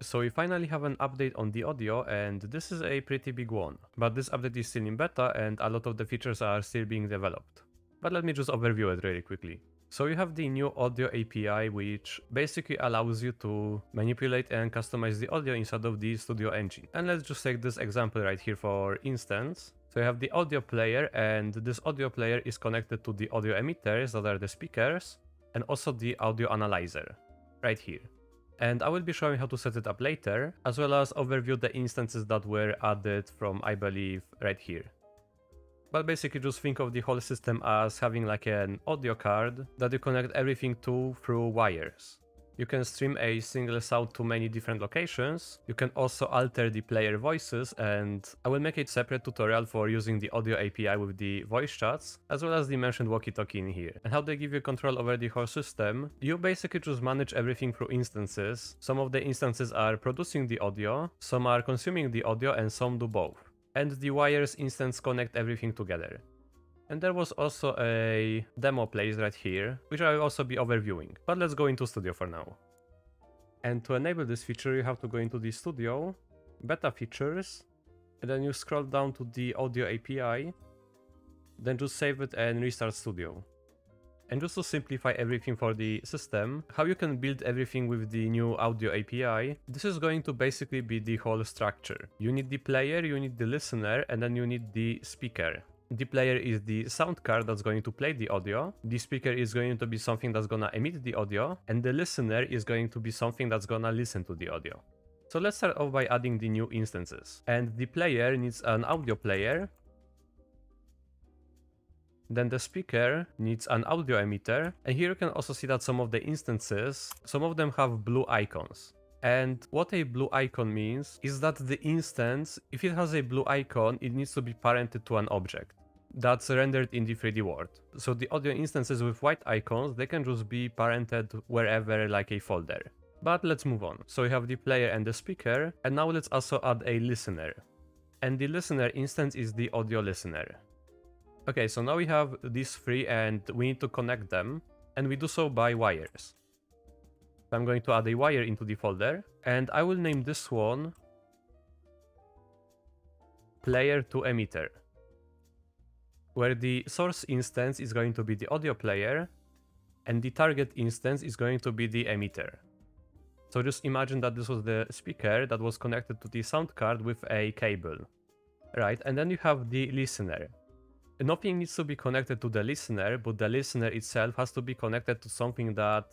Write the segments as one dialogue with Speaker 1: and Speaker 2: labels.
Speaker 1: So we finally have an update on the audio and this is a pretty big one. But this update is still in beta and a lot of the features are still being developed. But let me just overview it really quickly. So you have the new audio API which basically allows you to manipulate and customize the audio inside of the studio engine. And let's just take this example right here for instance. So you have the audio player and this audio player is connected to the audio emitters that are the speakers and also the audio analyzer right here and I will be showing how to set it up later, as well as overview the instances that were added from, I believe, right here. But basically just think of the whole system as having like an audio card that you connect everything to through wires. You can stream a single sound to many different locations. You can also alter the player voices and I will make a separate tutorial for using the audio API with the voice chats, as well as the mentioned walkie-talkie in here. And how they give you control over the whole system. You basically just manage everything through instances. Some of the instances are producing the audio, some are consuming the audio and some do both. And the wires instance connect everything together. And there was also a demo place right here, which I will also be overviewing. But let's go into Studio for now. And to enable this feature, you have to go into the Studio, Beta Features, and then you scroll down to the Audio API, then just save it and restart Studio. And just to simplify everything for the system, how you can build everything with the new audio API, this is going to basically be the whole structure. You need the player, you need the listener, and then you need the speaker. The player is the sound card that's going to play the audio, the speaker is going to be something that's gonna emit the audio, and the listener is going to be something that's gonna listen to the audio. So let's start off by adding the new instances. And the player needs an audio player, then the speaker needs an audio emitter, and here you can also see that some of the instances, some of them have blue icons. And what a blue icon means is that the instance, if it has a blue icon, it needs to be parented to an object that's rendered in the 3D world. So the audio instances with white icons, they can just be parented wherever like a folder. But let's move on. So we have the player and the speaker, and now let's also add a listener. And the listener instance is the audio listener. Okay, so now we have these three and we need to connect them, and we do so by wires. I'm going to add a wire into the folder, and I will name this one player to emitter, where the source instance is going to be the audio player, and the target instance is going to be the emitter. So just imagine that this was the speaker that was connected to the sound card with a cable. Right, and then you have the listener. Nothing needs to be connected to the listener, but the listener itself has to be connected to something that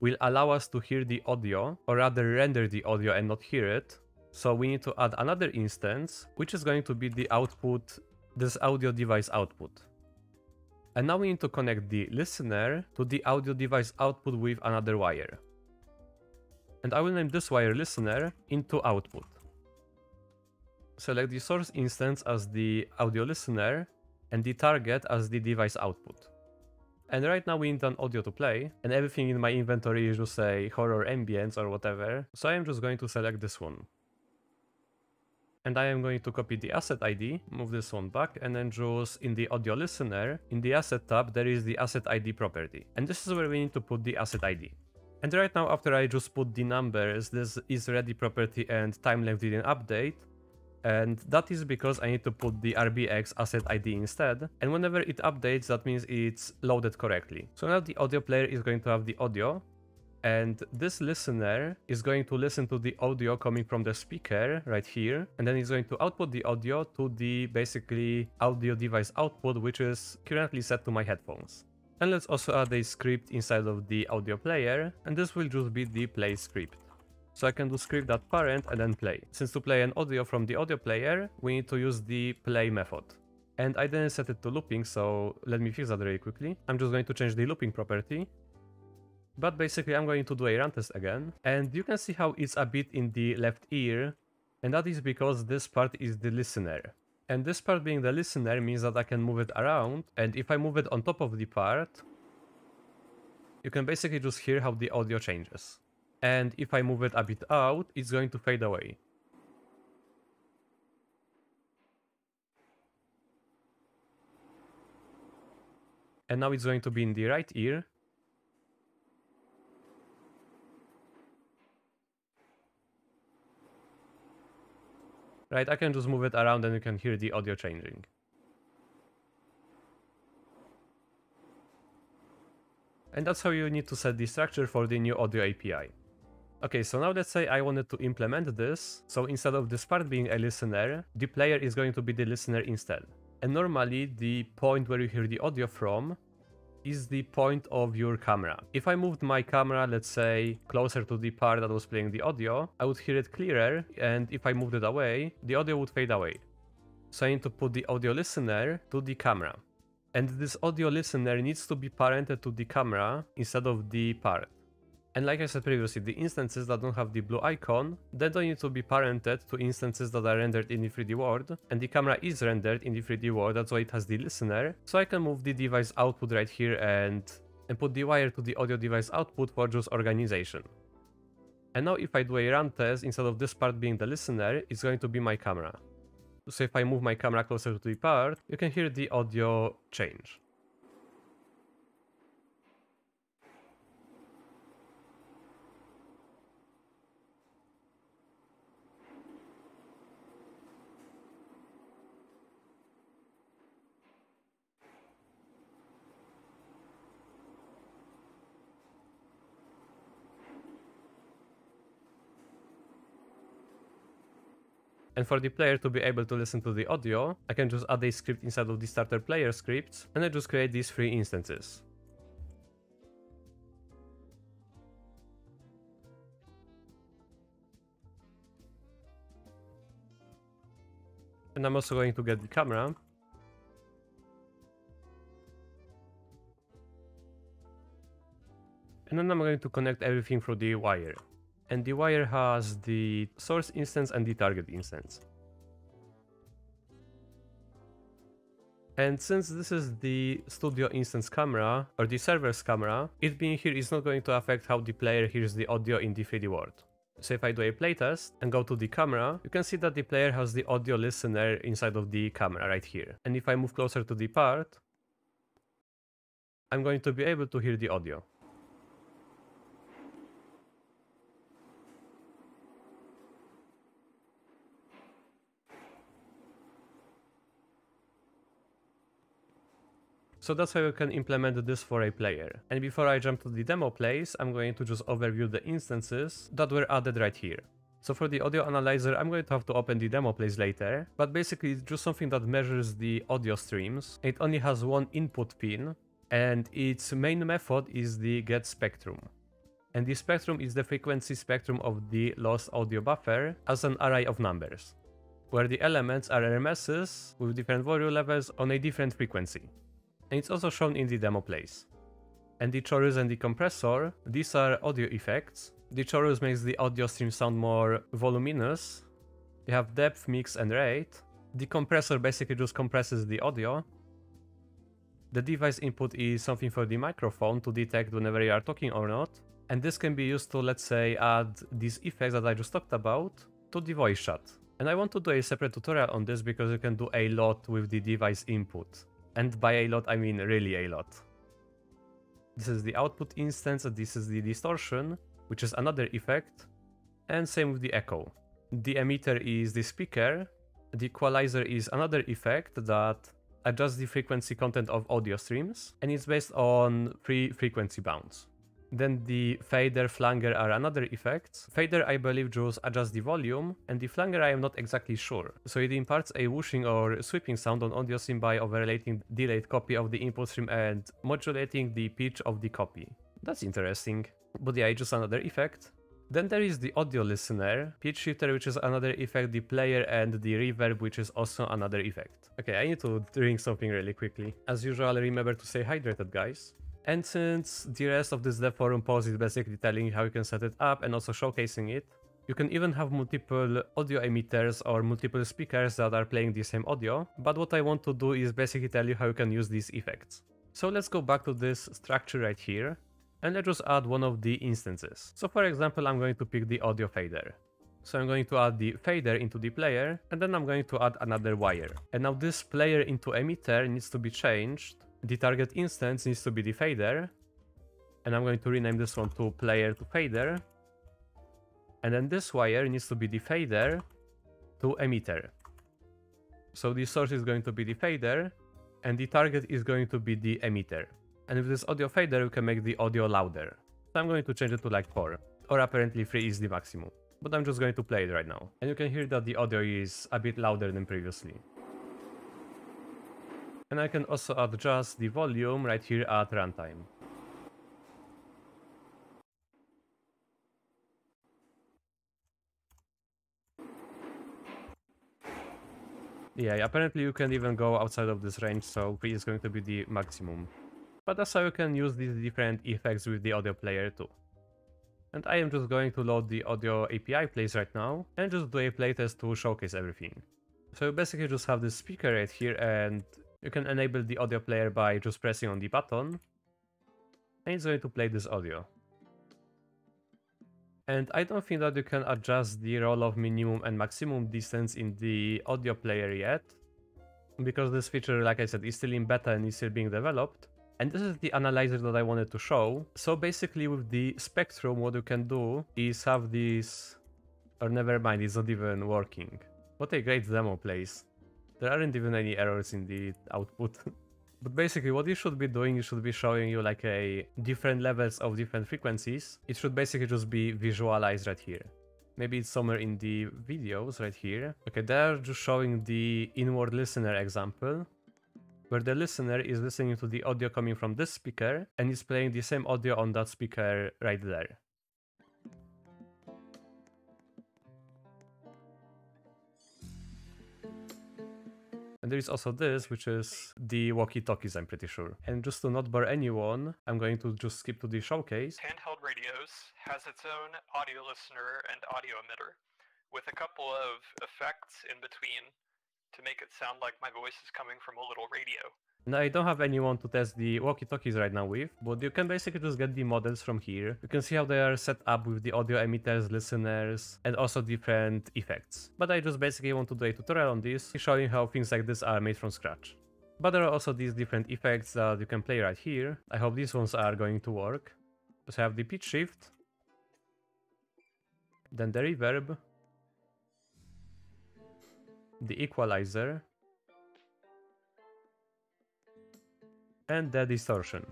Speaker 1: will allow us to hear the audio, or rather render the audio and not hear it. So we need to add another instance, which is going to be the output, this audio device output. And now we need to connect the listener to the audio device output with another wire. And I will name this wire listener into output. Select the source instance as the audio listener and the target as the device output. And right now we need an audio to play, and everything in my inventory is just say horror ambience or whatever, so I am just going to select this one. And I am going to copy the asset ID, move this one back, and then just in the audio listener, in the asset tab, there is the asset ID property. And this is where we need to put the asset ID. And right now, after I just put the numbers, this is ready property and time length didn't update, and that is because I need to put the RBX asset ID instead, and whenever it updates that means it's loaded correctly. So now the audio player is going to have the audio, and this listener is going to listen to the audio coming from the speaker right here, and then it's going to output the audio to the basically audio device output which is currently set to my headphones. And let's also add a script inside of the audio player, and this will just be the play script. So I can do script.parent and then play. Since to play an audio from the audio player, we need to use the play method. And I didn't set it to looping, so let me fix that really quickly. I'm just going to change the looping property. But basically I'm going to do a run test again. And you can see how it's a bit in the left ear. And that is because this part is the listener. And this part being the listener means that I can move it around. And if I move it on top of the part, you can basically just hear how the audio changes and if I move it a bit out, it's going to fade away. And now it's going to be in the right ear. Right? I can just move it around and you can hear the audio changing. And that's how you need to set the structure for the new audio API. Okay, so now let's say I wanted to implement this, so instead of this part being a listener, the player is going to be the listener instead. And normally the point where you hear the audio from is the point of your camera. If I moved my camera, let's say, closer to the part that was playing the audio, I would hear it clearer, and if I moved it away, the audio would fade away. So I need to put the audio listener to the camera. And this audio listener needs to be parented to the camera instead of the part. And like I said previously, the instances that don't have the blue icon, they don't need to be parented to instances that are rendered in the 3D world, and the camera is rendered in the 3D world, that's why it has the listener, so I can move the device output right here and, and put the wire to the audio device output for just organization. And now if I do a run test, instead of this part being the listener, it's going to be my camera. So if I move my camera closer to the part, you can hear the audio change. And for the player to be able to listen to the audio, I can just add a script inside of the starter player scripts, and I just create these three instances. And I'm also going to get the camera. And then I'm going to connect everything through the wire and the wire has the source instance and the target instance. And since this is the studio instance camera, or the server's camera, it being here is not going to affect how the player hears the audio in the 3D world. So if I do a playtest and go to the camera, you can see that the player has the audio listener inside of the camera right here. And if I move closer to the part, I'm going to be able to hear the audio. So that's how you can implement this for a player. And before I jump to the demo place, I'm going to just overview the instances that were added right here. So for the audio analyzer, I'm going to have to open the demo place later, but basically it's just something that measures the audio streams. It only has one input pin, and its main method is the get spectrum. And the spectrum is the frequency spectrum of the lost audio buffer as an array of numbers, where the elements are RMSs with different volume levels on a different frequency and it's also shown in the demo place. And the chorus and the compressor, these are audio effects. The chorus makes the audio stream sound more voluminous. You have depth, mix, and rate. The compressor basically just compresses the audio. The device input is something for the microphone to detect whenever you are talking or not. And this can be used to, let's say, add these effects that I just talked about to the voice chat. And I want to do a separate tutorial on this because you can do a lot with the device input. And by a lot, I mean really a lot. This is the output instance, this is the distortion, which is another effect, and same with the echo. The emitter is the speaker, the equalizer is another effect that adjusts the frequency content of audio streams, and it's based on three frequency bounds. Then the fader, flanger are another effects. Fader I believe just adjusts the volume, and the flanger I am not exactly sure. So it imparts a whooshing or sweeping sound on audio by overlaying delayed copy of the input stream and modulating the pitch of the copy. That's interesting. But yeah, just another effect. Then there is the audio listener, pitch shifter which is another effect, the player and the reverb which is also another effect. Okay, I need to drink something really quickly. As usual, remember to stay hydrated guys. And since the rest of this dev forum post is basically telling you how you can set it up and also showcasing it, you can even have multiple audio emitters or multiple speakers that are playing the same audio, but what I want to do is basically tell you how you can use these effects. So let's go back to this structure right here, and let's just add one of the instances. So for example, I'm going to pick the audio fader. So I'm going to add the fader into the player, and then I'm going to add another wire. And now this player into emitter needs to be changed the target instance needs to be the fader. And I'm going to rename this one to player to fader. And then this wire needs to be the fader to emitter. So the source is going to be the fader, and the target is going to be the emitter. And with this audio fader, we can make the audio louder. So I'm going to change it to like 4, or apparently 3 is the maximum. But I'm just going to play it right now. And you can hear that the audio is a bit louder than previously. And I can also adjust the volume right here at runtime. Yeah, apparently you can even go outside of this range, so 3 is going to be the maximum. But that's how you can use these different effects with the audio player too. And I am just going to load the audio API plays right now, and just do a playtest to showcase everything. So you basically just have this speaker right here, and you can enable the audio player by just pressing on the button, and it's going to play this audio. And I don't think that you can adjust the roll-off minimum and maximum distance in the audio player yet. Because this feature, like I said, is still in beta and is still being developed. And this is the analyzer that I wanted to show. So basically with the spectrum, what you can do is have this... Or never mind, it's not even working. What a great demo place. There aren't even any errors in the output. But basically what you should be doing, it should be showing you like a different levels of different frequencies. It should basically just be visualized right here. Maybe it's somewhere in the videos right here. Okay, they're just showing the inward listener example, where the listener is listening to the audio coming from this speaker and is playing the same audio on that speaker right there. There is also this, which is the walkie-talkies, I'm pretty sure. And just to not bore anyone, I'm going to just skip to the showcase.
Speaker 2: Handheld Radios has its own audio listener and audio emitter, with a couple of effects in between to make it sound like my voice is coming from a little radio.
Speaker 1: Now I don't have anyone to test the walkie-talkies right now with, but you can basically just get the models from here. You can see how they are set up with the audio emitters, listeners, and also different effects. But I just basically want to do a tutorial on this, showing how things like this are made from scratch. But there are also these different effects that you can play right here. I hope these ones are going to work. So I have the pitch shift, then the reverb, the equalizer, and the distortion.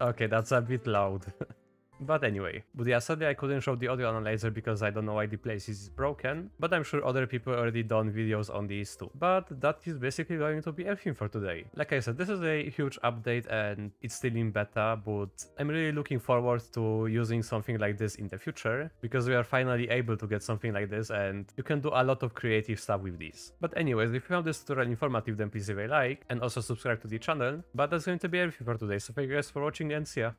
Speaker 1: Okay, that's a bit loud. But anyway, but sadly I couldn't show the audio analyzer because I don't know why the place is broken, but I'm sure other people already done videos on these too. But that is basically going to be everything for today. Like I said, this is a huge update and it's still in beta, but I'm really looking forward to using something like this in the future, because we are finally able to get something like this and you can do a lot of creative stuff with this. But anyways, if you found this tutorial informative, then please leave a like and also subscribe to the channel. But that's going to be everything for today, so thank you guys for watching and see ya!